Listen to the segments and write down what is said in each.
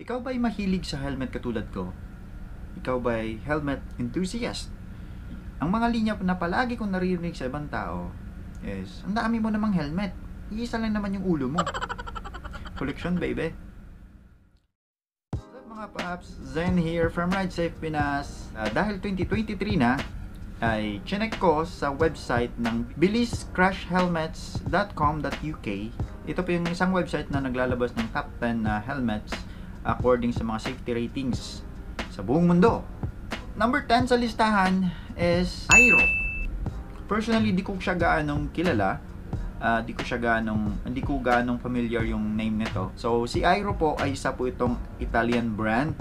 Ikaw ba'y mahilig sa helmet katulad ko? Ikaw ba'y helmet enthusiast? Ang mga linya na palagi kong naririnig sa ibang tao is, ang dami mo namang helmet. Iisa lang naman yung ulo mo. Collection, baby. What's up mga paps? Zen here from Ride Safe Pinas. Ah, dahil 2023 na, ay chinek ko sa website ng biliscrashhelmets.com.uk. Ito po yung isang website na naglalabas ng top 10 na helmets according sa mga safety ratings sa buong mundo. Number 10 sa listahan is Airo. Personally, di ko siya gaanong kilala. Ah, di ko siya ganong hindi ko ganong familiar yung name nito. So si Airo po ay isa po itong Italian brand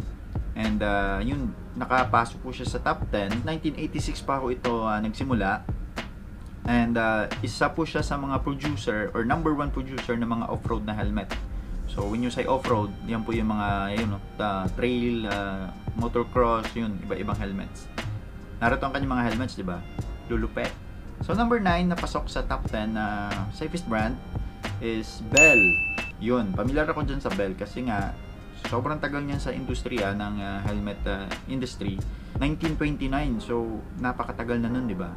and ah, yun nakapasok po siya sa top 10. 1986 pa ho ito ah, nagsimula. And ah, isa po siya sa mga producer or number one producer ng mga off-road na helmet. So when you say off-road, yan po yung mga yun, ta- trail, ah, motocross, yun, iba-ibang helmets. Narito ang kanyang mga helmets, di ba? Lulupet. So number 9 napasok sa top 10 na safest brand is Bell. Yun, familiar ako dyan sa Bell kasi nga sobrang tagal niyan sa industriya ng ah, helmet ah, industry. 1929, so napakatagal na nun, di ba?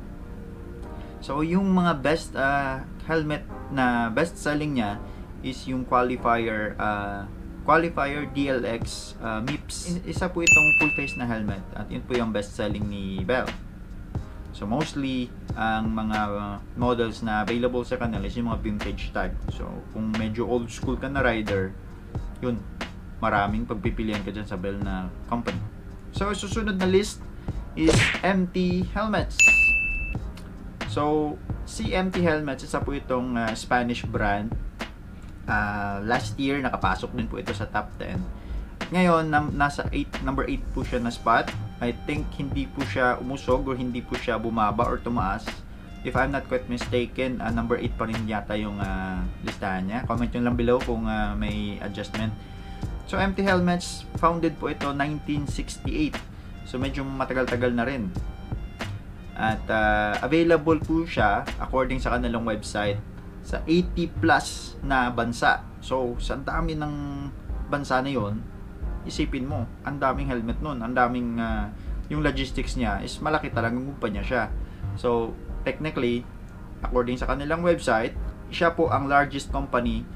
So yung mga best ah, helmet na best selling niya is yung qualifier ah, qualifier DLX ah, MIPS. Isa po itong full face na helmet at yun po yung best selling ni Bell. So mostly ang mga uh, models na available sa kanila is yung mga vintage type. So kung medyo old school ka na rider, yun, maraming pagpipilian ka dyan sa Bell na company. So susunod na list is MT Helmets. So si MT Helmets, isa po itong uh, Spanish brand. Uh, last year nakapasok din po ito sa top 10. Ngayon, nam- nasa 8, number 8 po siya na spot. I think hindi po siya umusog or hindi po siya bumaba or tumaas. If I'm not quite mistaken, ah, number 8 pa rin yata yung ah, listahan niya. Comment nyo lang below kung ah, may adjustment. So, MT Helmets, founded po ito 1968. So, medyo matagal-tagal na rin. At ah, available po siya, according sa kanilang website, sa 80 plus na bansa. So, sa dami ng bansa na yon isipin mo, ang daming helmet nun, ang daming ah, yung logistics niya is malaki talagang kumpanya siya. So, technically, according sa kanilang website, siya po ang largest company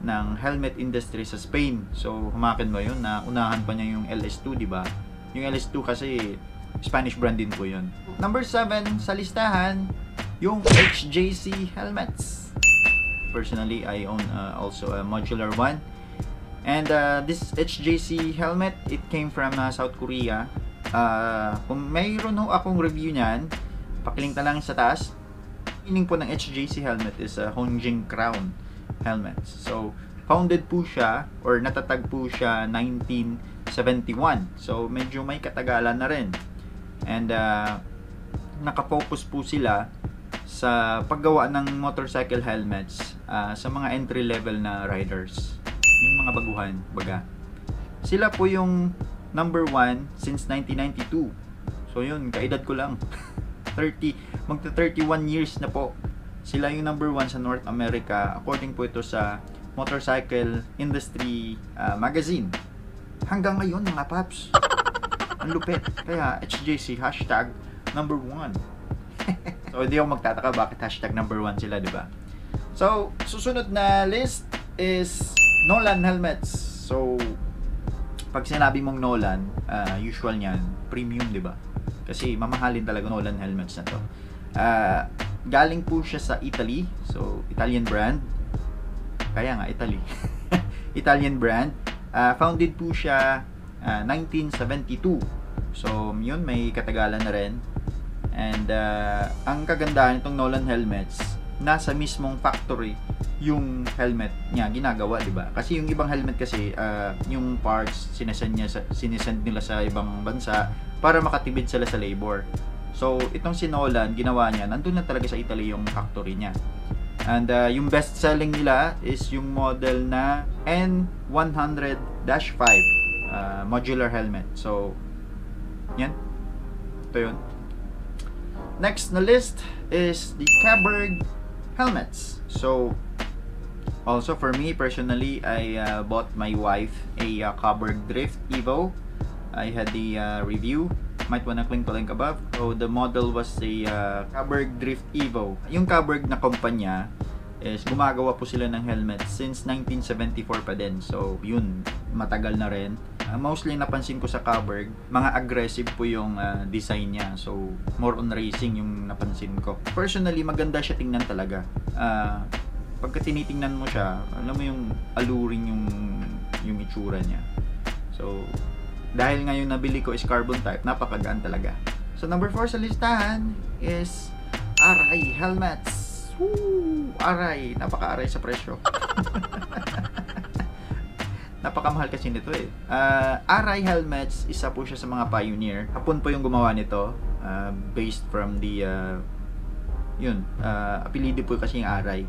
ng helmet industry sa Spain. So, humakin mo yun na unahan pa niya yung LS2, di ba? Yung LS2 kasi Spanish brand din po yun. Number 7 sa listahan, yung HJC helmets. Personally, I own uh, also a modular one. And uh, this HJC helmet, it came from uh, South Korea. Uh, kung mayroon ho akong review niyan, pakilink na lang sa taas. Meaning po ng HJC helmet is a Hongjing Crown helmet. So, founded po siya or natatag po siya 1971. So, medyo may katagalan na rin. And uh, nakafocus po sila sa paggawa ng motorcycle helmets ah, sa mga entry level na riders. Yung mga baguhan baga. Sila po yung number one since 1992 so yun kaedad ko lang. 30 magta 31 years na po. Sila yung number one sa North America according po ito sa Motorcycle Industry ah, Magazine. Hanggang ngayon mga paps. Ang lupit. Kaya HJC hashtag number one. So hindi ako magtataka bakit hashtag number one sila di ba so susunod na list is Nolan helmets. So pag sinabi mong Nolan ah, usual niyan premium di ba? Kasi mamahalin talaga Nolan helmets na to. Ah, galing po siya sa Italy. So Italian brand. Kaya nga Italy. Italian brand. Ah, founded po siya ah, 1972 so yun may katagalan na rin. And ah, ang kagandahan nitong Nolan helmets nasa mismong factory yung helmet niya ginagawa, 'di ba? Kasi yung ibang helmet kasi ah, yung parts sinesend niya sa sinesend nila sa ibang bansa para makatipid sila sa labor. So, itong si Nolan, ginawa niya, nandun na talaga sa Italy yung factory niya. And ah, yung best selling nila is yung model na N100-5 ah, modular helmet. So, yan. Ito yun. Next na list is the Caberg helmets. So, Also, for me, personally, I uh, bought my wife a uh, Coburg Drift Evo. I had the uh, review. Might wanna click the link above. So, the model was a uh, Coburg Drift Evo. Yung Coburg na kumpanya is gumagawa po sila ng helmet since 1974 pa din. So, yun, matagal na rin. Uh, mostly napansin ko sa Coburg, mga aggressive po yung uh, design niya. So, more on racing yung napansin ko. Personally, maganda siya tingnan talaga. Uh, pagka tinitingnan mo siya, alam mo yung alluring yung yung itsura niya. So, dahil ngayon nabili ko is carbon type, napakagaan talaga. So, number 4 sa listahan is Aray Helmets. Woo! Aray, napaka-aray sa presyo. Napakamahal kasi nito eh. Uh, Aray Helmets, isa po siya sa mga pioneer. Hapon po yung gumawa nito, uh, based from the uh, yun, uh, apelido po kasi yung Aray.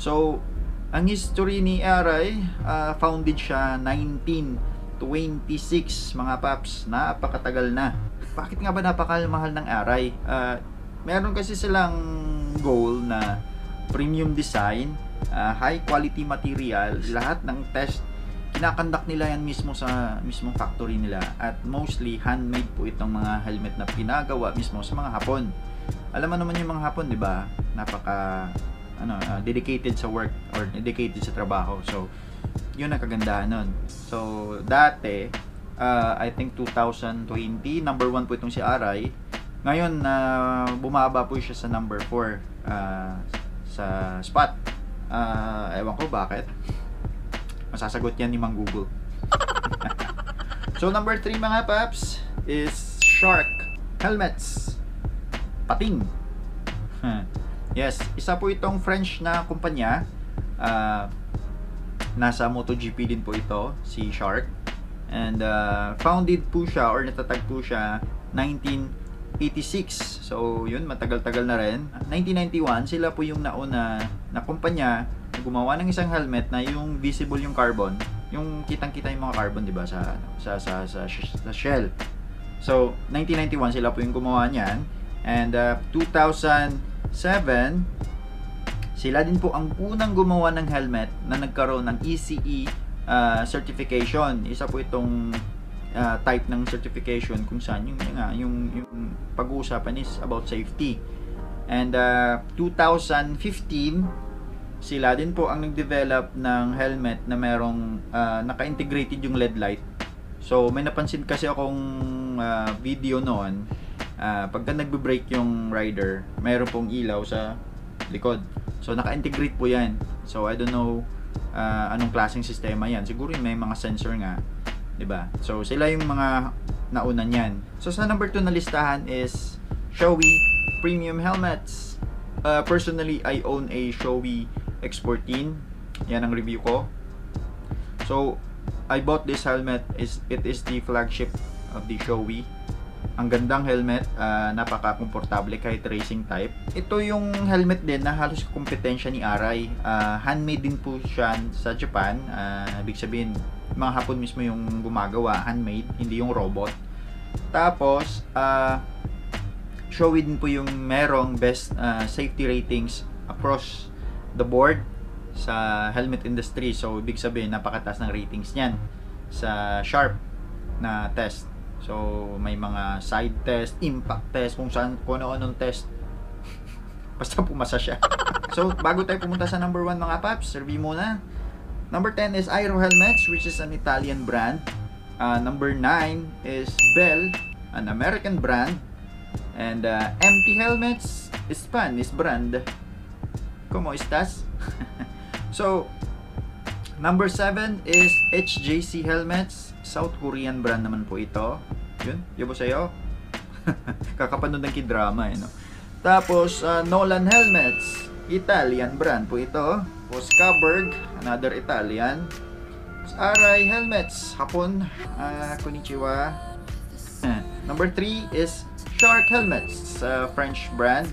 So, ang history ni Aray, uh, founded siya 1926 mga paps. Napakatagal na. Bakit nga ba napakamahal ng Aray? Uh, meron kasi silang goal na premium design, uh, high quality material, lahat ng test kinakandak nila yan mismo sa mismong factory nila at mostly handmade po itong mga helmet na pinagawa mismo sa mga Hapon. Alam mo naman yung mga Hapon, 'di ba? Napaka ano, uh, dedicated sa work or dedicated sa trabaho. So, yun ang kagandahan nun. So, dati, uh, I think 2020, number 1 po itong si Aray. Ngayon, uh, bumaba po siya sa number 4 uh, sa spot. Uh, ewan ko bakit. Masasagot yan ni Mang Google. so, number 3 mga paps is Shark Helmets. Pating. Yes, isa po itong French na kumpanya. Uh, nasa MotoGP din po ito, si Shark. And uh, founded po siya or natatag po siya 1986. So, yun, matagal-tagal na rin. 1991, sila po yung nauna na kumpanya gumawa ng isang helmet na yung visible yung carbon. Yung kitang-kita yung mga carbon, di ba, sa, sa, sa, sa, sa shell. So, 1991, sila po yung gumawa niyan. And uh, 2000 7, sila din po ang unang gumawa ng helmet na nagkaroon ng ECE uh, certification. Isa po itong uh, type ng certification kung saan yung, yung, yung, yung pag-uusapan is about safety. And uh, 2015, sila din po ang nag-develop ng helmet na merong uh, naka-integrated yung LED light. So, may napansin kasi akong uh, video noon uh, pagka nagbe-brake yung rider, mayroon pong ilaw sa likod. So naka-integrate po 'yan. So I don't know uh, anong klaseng sistema 'yan. Siguro may mga sensor nga, 'di ba? So sila yung mga nauna niyan. So sa number 2 na listahan is Shoei premium helmets. Uh, personally, I own a Shoei X14. Yan ang review ko. So, I bought this helmet. is It is the flagship of the Shoei ang gandang helmet, uh, napaka-komportable kahit racing type. Ito yung helmet din na halos kompetensya ni Arai. Uh, handmade din po siya sa Japan. Uh, ibig sabihin, mga hapon mismo yung gumagawa, handmade, hindi yung robot. Tapos, uh, Shoei din po yung merong best uh, safety ratings across the board sa helmet industry. So, ibig sabihin, napakataas ng ratings niyan sa Sharp na test. So, may mga side test, impact test, kung saan, kung ano-anong test. Basta pumasa siya. so, bago tayo pumunta sa number 1 mga paps, review muna. Number 10 is Aero Helmets, which is an Italian brand. Uh, number 9 is Bell, an American brand. And uh, MT Helmets, Spanish brand. ¿Cómo estás? so, number 7 is HJC Helmets. South Korean brand naman po ito. Yun, yabo sa'yo. Kakapanood ng kidrama eh, no? Tapos, uh, Nolan Helmets. Italian brand po ito. Poscaberg, another Italian. Arai Helmets, Hapon. Uh, konnichiwa. Number 3 is Shark Helmets, uh, French brand.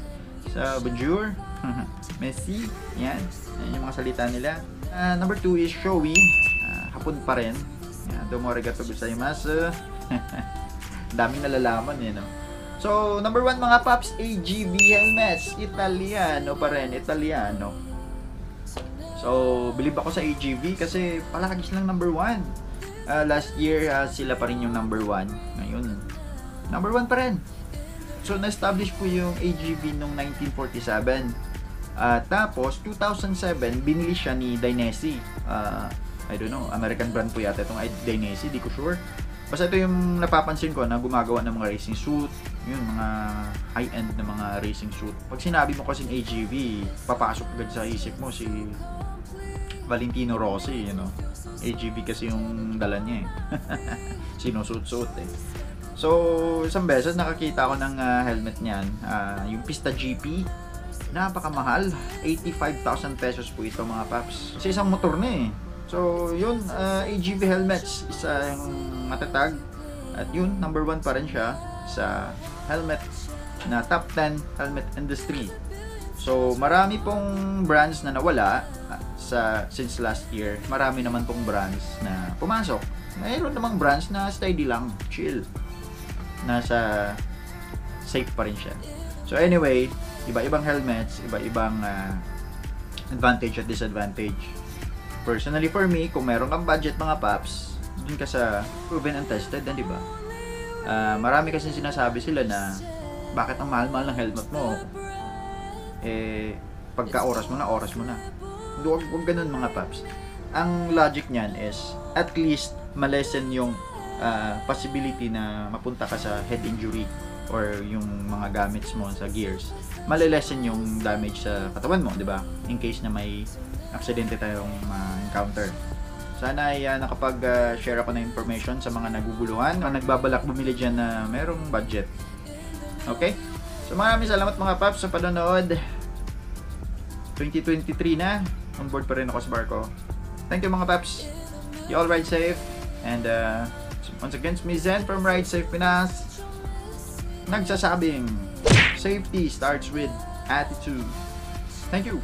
Sa Bonjour. Messi. Yan. Yan yung mga salita nila. Uh, number 2 is Shoei. Uh, hapon pa rin. Yan, domo arigato gozaimasu. Daming nalalaman eh, no? So, number one mga paps, AGV helmets. Italiano pa rin, Italiano. So, believe ako sa AGV kasi palagi silang number one. Ah, last year, ah, sila pa rin yung number one. Ngayon, number one pa rin. So, na-establish po yung AGV noong 1947. Ah, tapos, 2007, binili siya ni Dainese. Ah, I don't know, American brand po yata itong Dainese, di ko sure. Basta ito yung napapansin ko na gumagawa ng mga racing suit, yun, mga high-end na mga racing suit. Pag sinabi mo kasing AGV, papasok agad sa isip mo si Valentino Rossi, you know. AGV kasi yung dala niya eh. Sinusuot-suot eh. So, isang beses nakakita ako ng ah, helmet niyan, ah, yung Pista GP. Napakamahal, 85,000 pesos po ito mga paps. Kasi isang motor na eh. So, yun, ah, AGV helmets, isa yung matatag. At yun, number one pa rin siya sa helmet na top 10 helmet industry. So, marami pong brands na nawala sa since last year. Marami naman pong brands na pumasok. Mayroon namang brands na steady lang, chill. Nasa safe pa rin siya. So anyway, iba-ibang helmets, iba-ibang ah, advantage at disadvantage. Personally for me, kung meron kang budget mga paps, dun ka sa proven and tested, di ba? Ah, marami kasi sinasabi sila na bakit ang mahal-mahal ng helmet mo? Eh, pagka oras mo na, oras mo na. Huwag, huwag ganun mga paps. Ang logic niyan is, at least, malesen yung ah, possibility na mapunta ka sa head injury or yung mga gamits mo sa gears. Malilesen yung damage sa katawan mo, di ba? In case na may aksidente tayong ma-encounter. Sana ay ah, nakapag-share ako ng information sa mga naguguluhan o nagbabalak bumili dyan na merong budget. Okay? So maraming salamat mga paps sa panonood. 2023 na. On board pa rin ako sa barko. Thank you mga paps. You all ride safe. And uh, once again, me Zen from Ride Safe Pinas. Nagsasabing, safety starts with attitude. Thank you.